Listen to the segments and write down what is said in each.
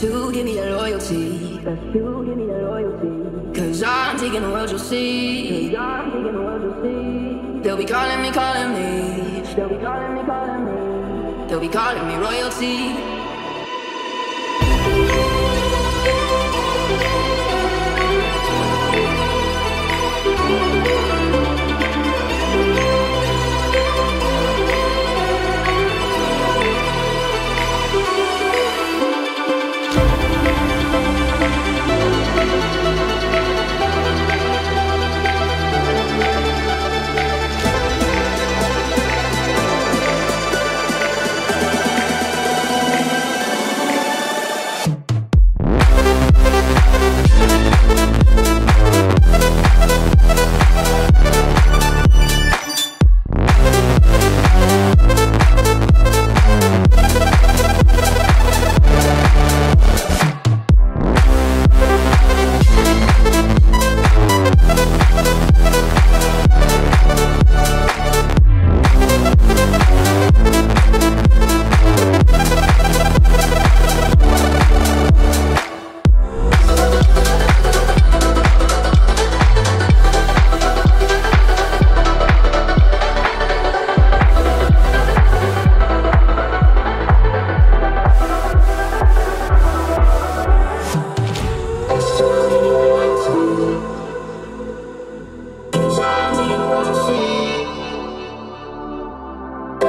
To give me that loyalty. To give me loyalty. Cause I'm taking the world you'll see. Cause I'm taking the world you'll see. They'll be calling me, calling me. They'll be calling me, calling me. They'll be calling me royalty.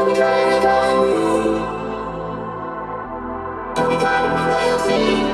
Sometimes I feel